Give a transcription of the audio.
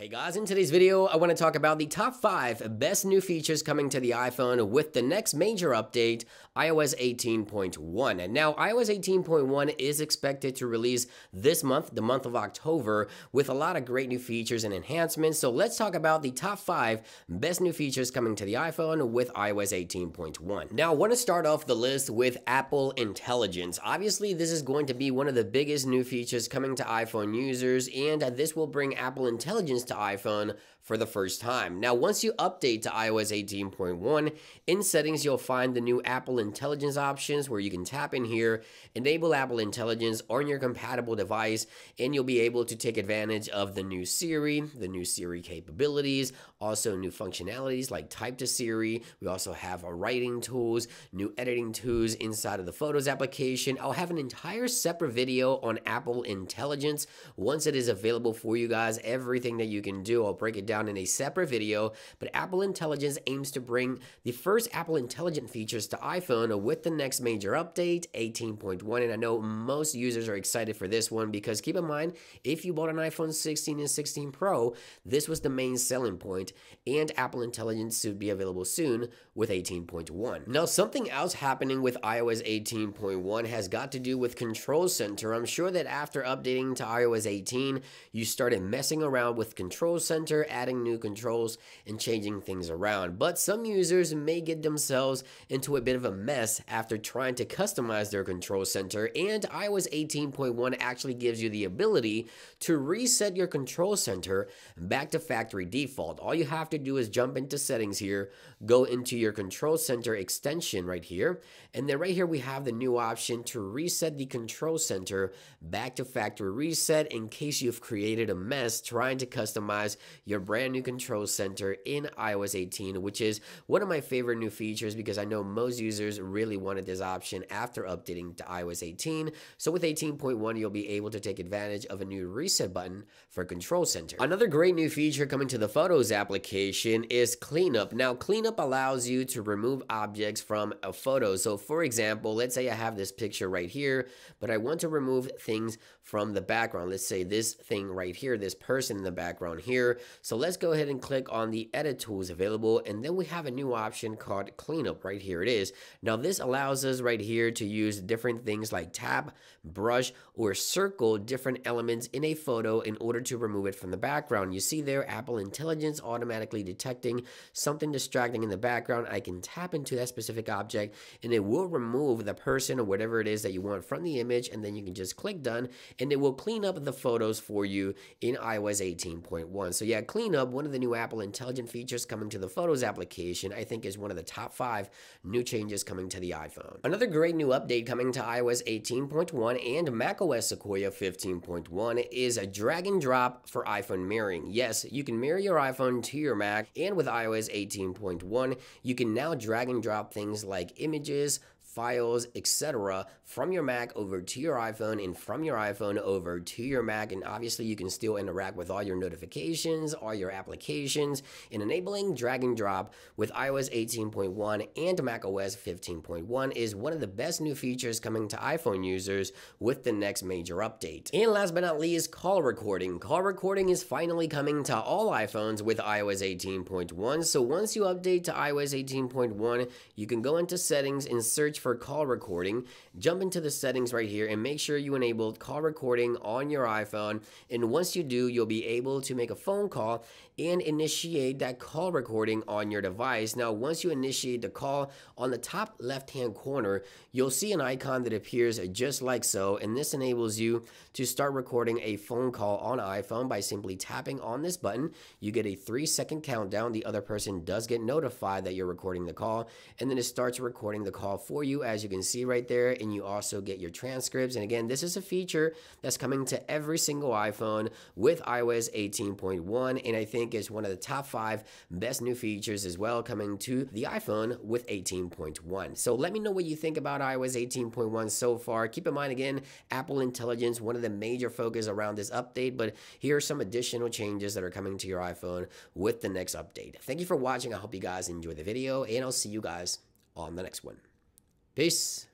Hey guys, in today's video, I want to talk about the top 5 best new features coming to the iPhone with the next major update, iOS 18.1. And now, iOS 18.1 is expected to release this month, the month of October, with a lot of great new features and enhancements. So let's talk about the top 5 best new features coming to the iPhone with iOS 18.1. Now, I want to start off the list with Apple Intelligence. Obviously, this is going to be one of the biggest new features coming to iPhone users, and this will bring Apple Intelligence to iPhone for the first time. Now, once you update to iOS 18.1, in settings, you'll find the new Apple Intelligence options where you can tap in here, enable Apple Intelligence on your compatible device, and you'll be able to take advantage of the new Siri, the new Siri capabilities, also new functionalities like type to Siri. We also have our writing tools, new editing tools inside of the Photos application. I'll have an entire separate video on Apple Intelligence once it is available for you guys. Everything that you can do, I'll break it down down in a separate video, but Apple Intelligence aims to bring the first Apple Intelligent features to iPhone with the next major update, 18.1. And I know most users are excited for this one because keep in mind, if you bought an iPhone 16 and 16 Pro, this was the main selling point, and Apple Intelligence should be available soon with 18.1. Now, something else happening with iOS 18.1 has got to do with Control Center. I'm sure that after updating to iOS 18, you started messing around with Control Control center, adding new controls and changing things around. But some users may get themselves into a bit of a mess after trying to customize their control center, and iOS 18.1 actually gives you the ability to reset your control center back to factory default. All you have to do is jump into settings here, go into your control center extension right here, and then right here we have the new option to reset the control center back to factory reset in case you've created a mess trying to customize your brand brand new control center in iOS 18, which is one of my favorite new features because I know most users really wanted this option after updating to iOS 18. So with 18.1, you'll be able to take advantage of a new reset button for control center. Another great new feature coming to the Photos application is Cleanup. Now, Cleanup allows you to remove objects from a photo. So for example, let's say I have this picture right here, but I want to remove things from the background. Let's say this thing right here, this person in the background here. So let's go ahead and click on the edit tools available and then we have a new option called cleanup right here. It is. Now this allows us right here to use different things like tab, brush or circle different elements in a photo in order to remove it from the background. You see there Apple Intelligence automatically detecting something distracting in the background. I can tap into that specific object and it will remove the person or whatever it is that you want from the image and then you can just click done and it will clean up the photos for you in iOS 18.1 so yeah cleanup up, one of the new Apple Intelligent features coming to the Photos application, I think is one of the top five new changes coming to the iPhone. Another great new update coming to iOS 18.1 and macOS Sequoia 15.1 is a drag and drop for iPhone mirroring. Yes, you can mirror your iPhone to your Mac, and with iOS 18.1, you can now drag and drop things like images, files, etc. from your Mac over to your iPhone and from your iPhone over to your Mac. And obviously, you can still interact with all your notifications, all your applications, and enabling drag and drop with iOS 18.1 and macOS 15.1 is one of the best new features coming to iPhone users with the next major update. And last but not least, call recording. Call recording is finally coming to all iPhones with iOS 18.1. So once you update to iOS 18.1, you can go into settings and search for for call recording, jump into the settings right here and make sure you enable call recording on your iPhone. And once you do, you'll be able to make a phone call and initiate that call recording on your device. Now, once you initiate the call, on the top left hand corner, you'll see an icon that appears just like so. And this enables you to start recording a phone call on iPhone by simply tapping on this button. You get a three second countdown. The other person does get notified that you're recording the call, and then it starts recording the call for you as you can see right there and you also get your transcripts. And again this is a feature that's coming to every single iPhone with iOS 18.1 and I think it's one of the top five best new features as well coming to the iPhone with 18.1 so let me know what you think about iOS 18.1 so far. Keep in mind again Apple Intelligence one of the major focus around this update but here are some additional changes that are coming to your iPhone with the next update. Thank you for watching. I hope you guys enjoy the video and I'll see you guys on the next one Peace.